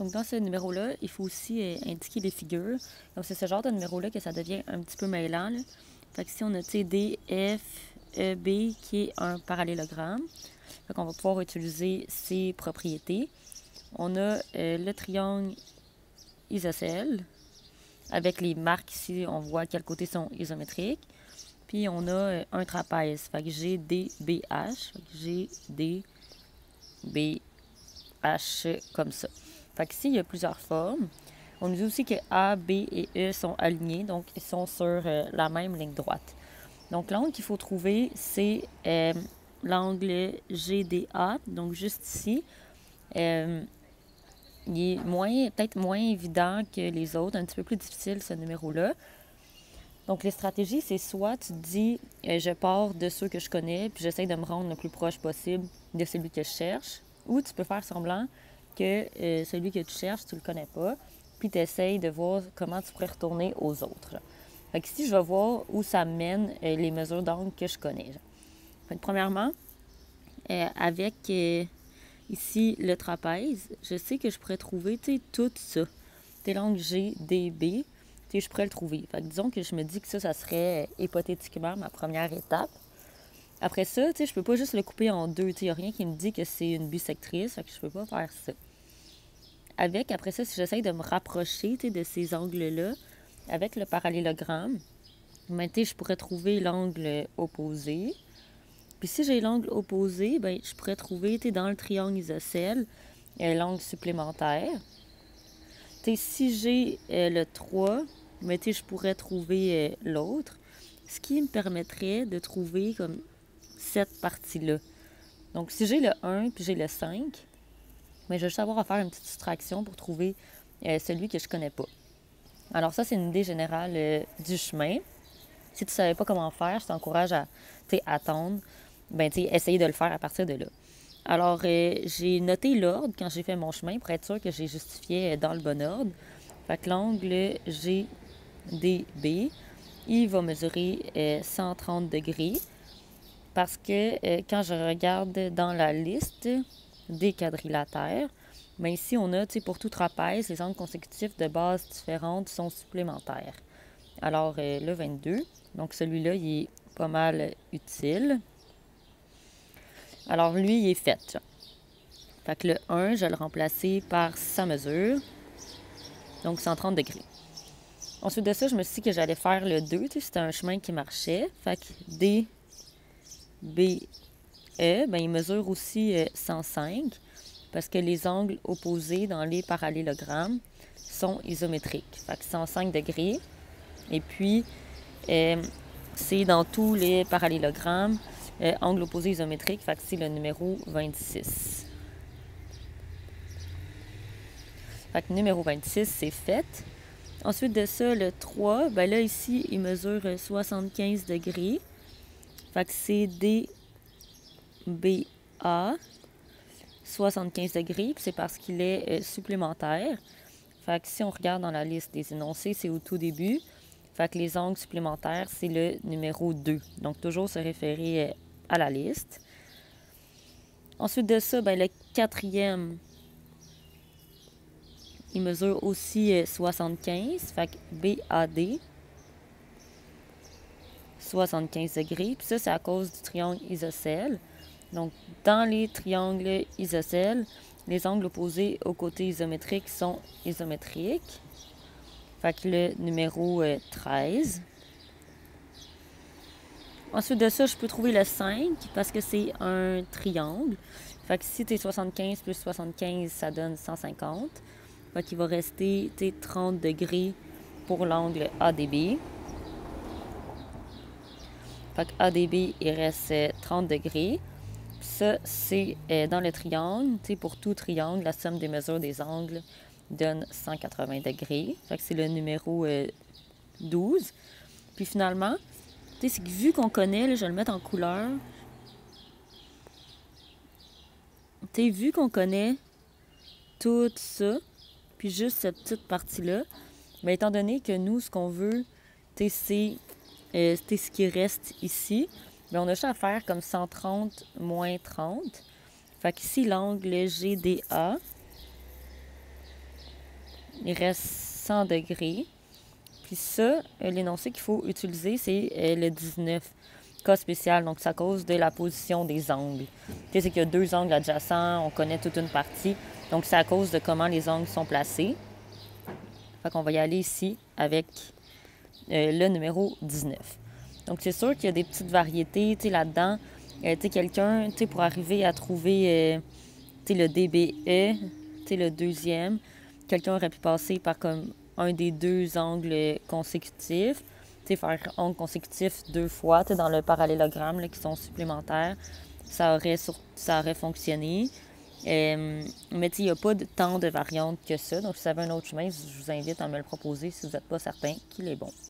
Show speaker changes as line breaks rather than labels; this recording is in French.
Donc, dans ce numéro-là, il faut aussi euh, indiquer les figures. Donc, c'est ce genre de numéro-là que ça devient un petit peu mêlant. Fait que si on a D, F, E, B qui est un parallélogramme, fait qu'on va pouvoir utiliser ces propriétés. On a euh, le triangle isocèle avec les marques ici, on voit quels côtés sont isométriques. Puis on a euh, un trapèze. Fait que G, D, B, H. G, D, B, H comme ça. Fait qu'ici, il y a plusieurs formes. On nous dit aussi que A, B et E sont alignés, donc ils sont sur euh, la même ligne droite. Donc l'angle qu'il faut trouver, c'est euh, l'angle GDA, donc juste ici. Euh, il est moins, peut-être moins évident que les autres, un petit peu plus difficile ce numéro-là. Donc les stratégies, c'est soit tu dis je pars de ceux que je connais, puis j'essaie de me rendre le plus proche possible de celui que je cherche, ou tu peux faire semblant que celui que tu cherches, tu le connais pas, puis tu essayes de voir comment tu pourrais retourner aux autres. Fait ici, je vais voir où ça mène euh, les mesures d'angle que je connais. Fait que, premièrement, euh, avec euh, ici le trapèze, je sais que je pourrais trouver tout ça. Tes l'angle G, D, B, je pourrais le trouver. Fait que disons que je me dis que ça, ça serait hypothétiquement ma première étape. Après ça, je ne peux pas juste le couper en deux. Il n'y a rien qui me dit que c'est une bisectrice, fait que je peux pas faire ça avec, après ça, si j'essaye de me rapprocher de ces angles-là, avec le parallélogramme, ben, je pourrais trouver l'angle opposé. Puis si j'ai l'angle opposé, ben, je pourrais trouver dans le triangle isocèle euh, l'angle supplémentaire. si j'ai euh, le 3, ben, je pourrais trouver euh, l'autre, ce qui me permettrait de trouver comme cette partie-là. Donc si j'ai le 1 puis j'ai le 5, mais je vais juste avoir à faire une petite soustraction pour trouver euh, celui que je connais pas. Alors ça, c'est une idée générale euh, du chemin. Si tu ne savais pas comment faire, je t'encourage à attendre, ben, essayer de le faire à partir de là. Alors, euh, j'ai noté l'ordre quand j'ai fait mon chemin pour être sûr que j'ai justifié dans le bon ordre. Fait que l'angle GDB, il va mesurer 130 degrés parce que quand je regarde dans la liste, des quadrilatères. Mais ici, on a, pour tout trapèze, les angles consécutifs de bases différentes sont supplémentaires. Alors, euh, le 22, donc celui-là, il est pas mal utile. Alors, lui, il est fait. Fait que le 1, je vais le remplacer par sa mesure. Donc, 130 degrés. Ensuite de ça, je me suis dit que j'allais faire le 2. C'était un chemin qui marchait. Fait que D, B, E, ben, il mesure aussi 105 euh, parce que les angles opposés dans les parallélogrammes sont isométriques. Fait que 105 degrés. Et puis, euh, c'est dans tous les parallélogrammes, euh, angle opposé isométrique. Fait que c'est le numéro 26. Fait que numéro 26, c'est fait. Ensuite de ça, le 3, ben là, ici, il mesure 75 degrés. Fait que c'est D BA 75 degrés, c'est parce qu'il est euh, supplémentaire. Fait que si on regarde dans la liste des énoncés, c'est au tout début. Fait que les angles supplémentaires, c'est le numéro 2. Donc, toujours se référer euh, à la liste. Ensuite de ça, ben, le quatrième, il mesure aussi 75. Euh, fait que BAD, 75 degrés. Puis ça, c'est à cause du triangle isocèle. Donc, dans les triangles isocèles, les angles opposés aux côtés isométriques sont isométriques. Fait que le numéro 13. Ensuite de ça, je peux trouver le 5 parce que c'est un triangle. Fait que si tu es 75 plus 75, ça donne 150. Fait qu'il va rester 30 degrés pour l'angle ADB. Fait que ADB, il reste 30 degrés ça, c'est euh, dans le triangle. pour tout triangle, la somme des mesures des angles donne 180 degrés. c'est le numéro 12. Euh, Puis finalement, c'est vu qu'on connaît, je vais le mettre en couleur. Tu vu qu'on connaît tout ça, puis juste cette petite partie-là, mais étant donné que nous, ce qu'on veut, c'est euh, ce qui reste ici, on a juste à faire comme 130 moins 30. Fait qu'ici, l'angle GDA, il reste 100 degrés. Puis ça, euh, l'énoncé qu'il faut utiliser, c'est euh, le 19 cas spécial. Donc, c'est à cause de la position des angles. Tu sais, c'est qu'il y a deux angles adjacents, on connaît toute une partie. Donc, c'est à cause de comment les angles sont placés. Fait qu'on va y aller ici avec euh, le numéro 19. Donc, c'est sûr qu'il y a des petites variétés, là-dedans. sais, quelqu'un, pour arriver à trouver, sais, le DBE, le deuxième, quelqu'un aurait pu passer par comme un des deux angles consécutifs. faire angle consécutif deux fois dans le parallélogramme là, qui sont supplémentaires, ça aurait, fonctionné. Euh, mais il n'y a pas tant de variantes que ça. Donc, si vous avez un autre chemin, je vous invite à me le proposer si vous n'êtes pas certain qu'il est bon.